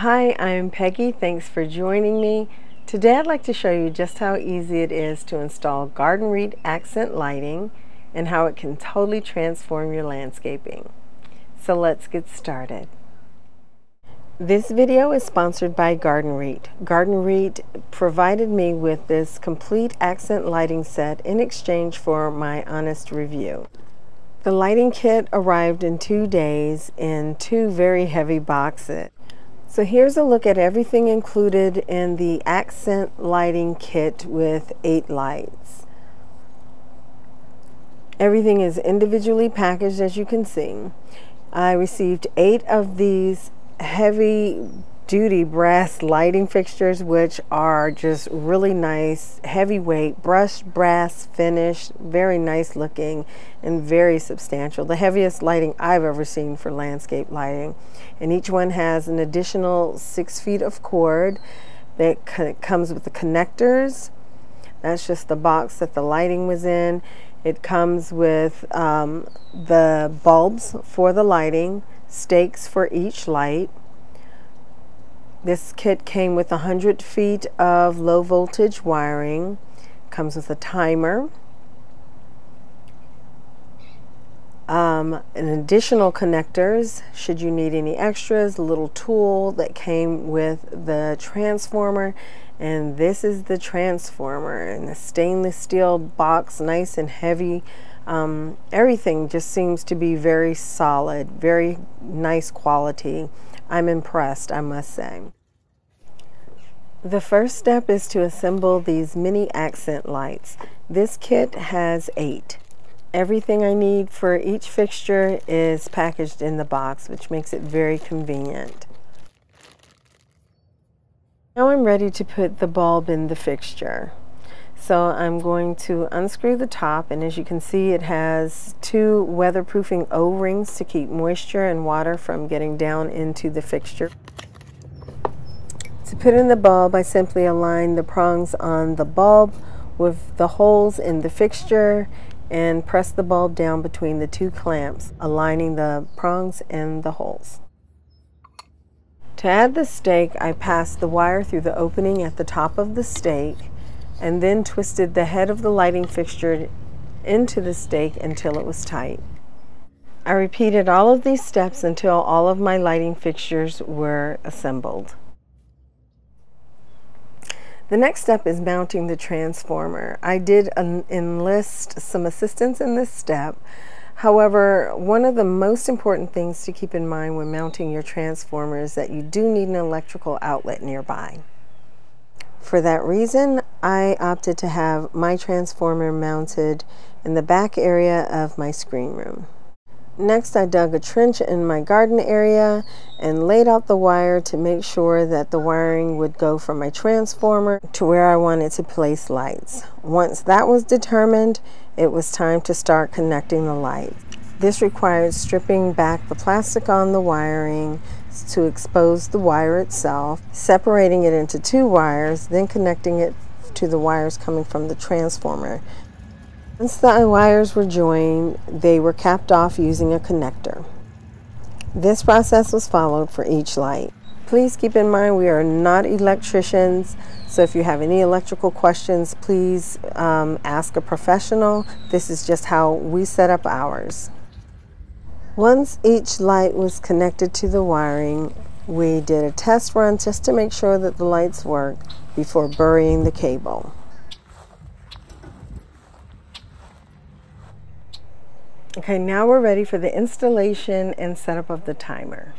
Hi, I'm Peggy. Thanks for joining me. Today I'd like to show you just how easy it is to install Gardenreet accent lighting and how it can totally transform your landscaping. So let's get started. This video is sponsored by Gardenreet. Garden Reed provided me with this complete accent lighting set in exchange for my honest review. The lighting kit arrived in two days in two very heavy boxes. So here's a look at everything included in the accent lighting kit with eight lights. Everything is individually packaged as you can see. I received eight of these heavy duty brass lighting fixtures which are just really nice heavyweight brushed brass finish very nice looking and very substantial. The heaviest lighting I've ever seen for landscape lighting. And each one has an additional six feet of cord that comes with the connectors. That's just the box that the lighting was in. It comes with um, the bulbs for the lighting stakes for each light this kit came with 100 feet of low voltage wiring, comes with a timer, um, an additional connectors should you need any extras, a little tool that came with the transformer. And this is the transformer. And the stainless steel box nice and heavy um, everything just seems to be very solid very nice quality I'm impressed, I must say. The first step is to assemble these mini accent lights. This kit has eight. Everything I need for each fixture is packaged in the box, which makes it very convenient. Now I'm ready to put the bulb in the fixture. So I'm going to unscrew the top and as you can see it has two weatherproofing O-rings to keep moisture and water from getting down into the fixture. To put in the bulb I simply align the prongs on the bulb with the holes in the fixture and press the bulb down between the two clamps, aligning the prongs and the holes. To add the stake, I pass the wire through the opening at the top of the stake and then twisted the head of the lighting fixture into the stake until it was tight. I repeated all of these steps until all of my lighting fixtures were assembled. The next step is mounting the transformer. I did enlist some assistance in this step. However, one of the most important things to keep in mind when mounting your transformer is that you do need an electrical outlet nearby. For that reason, I opted to have my transformer mounted in the back area of my screen room. Next, I dug a trench in my garden area and laid out the wire to make sure that the wiring would go from my transformer to where I wanted to place lights. Once that was determined, it was time to start connecting the lights. This required stripping back the plastic on the wiring to expose the wire itself, separating it into two wires, then connecting it to the wires coming from the transformer. Once the wires were joined, they were capped off using a connector. This process was followed for each light. Please keep in mind we are not electricians, so if you have any electrical questions, please um, ask a professional. This is just how we set up ours. Once each light was connected to the wiring, we did a test run just to make sure that the lights work before burying the cable. Okay, now we're ready for the installation and setup of the timer.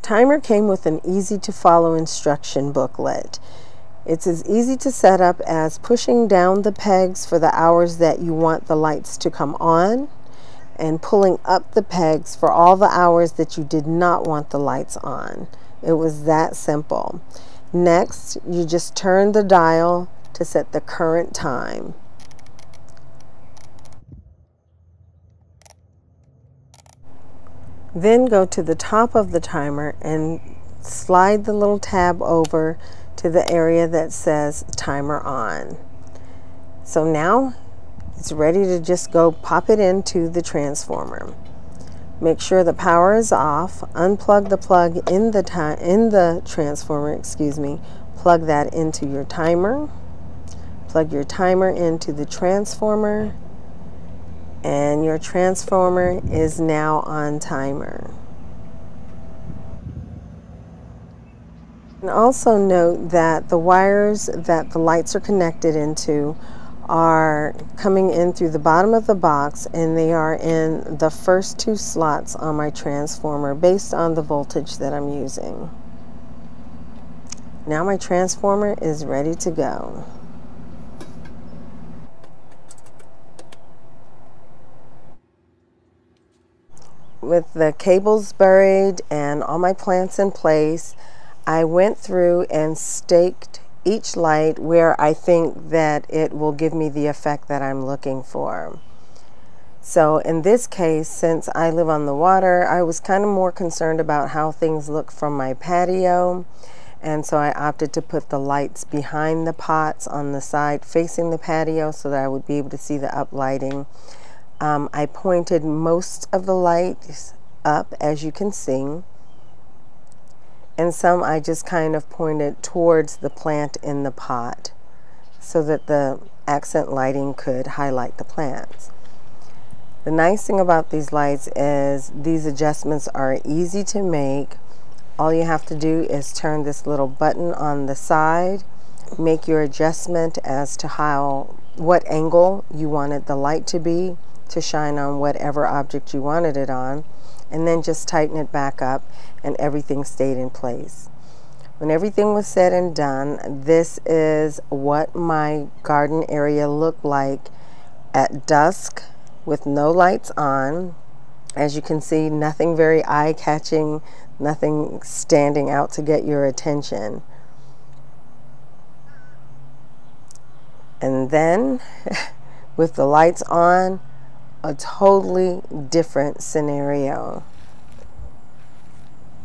Timer came with an easy to follow instruction booklet. It's as easy to set up as pushing down the pegs for the hours that you want the lights to come on and pulling up the pegs for all the hours that you did not want the lights on. It was that simple. Next, you just turn the dial to set the current time. Then go to the top of the timer and slide the little tab over to the area that says timer on. So now it's ready to just go pop it into the transformer. Make sure the power is off. Unplug the plug in the in the transformer, excuse me. Plug that into your timer. Plug your timer into the transformer and your transformer is now on timer. And also note that the wires that the lights are connected into are coming in through the bottom of the box and they are in the first two slots on my transformer based on the voltage that I'm using. Now my transformer is ready to go. With the cables buried and all my plants in place, I went through and staked each light where I think that it will give me the effect that I'm looking for. So in this case, since I live on the water, I was kind of more concerned about how things look from my patio. And so I opted to put the lights behind the pots on the side facing the patio so that I would be able to see the uplighting. Um, I pointed most of the lights up as you can see and some I just kind of pointed towards the plant in the pot so that the accent lighting could highlight the plants. The nice thing about these lights is these adjustments are easy to make. All you have to do is turn this little button on the side, make your adjustment as to how, what angle you wanted the light to be to shine on whatever object you wanted it on and then just tighten it back up and everything stayed in place. When everything was said and done, this is what my garden area looked like at dusk with no lights on. As you can see, nothing very eye-catching, nothing standing out to get your attention. And then, with the lights on, a totally different scenario.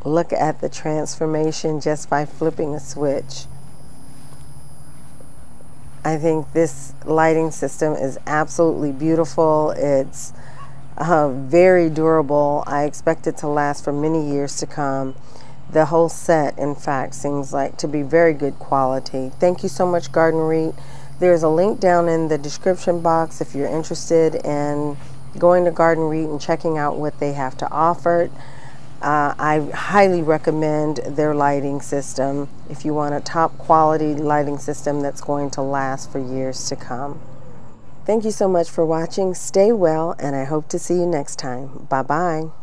Look at the transformation just by flipping a switch. I think this lighting system is absolutely beautiful. It's uh, very durable. I expect it to last for many years to come. The whole set, in fact, seems like to be very good quality. Thank you so much, GardenReet. There's a link down in the description box if you're interested in going to GardenReet and checking out what they have to offer. Uh, I highly recommend their lighting system if you want a top quality lighting system that's going to last for years to come. Thank you so much for watching. Stay well, and I hope to see you next time. Bye bye.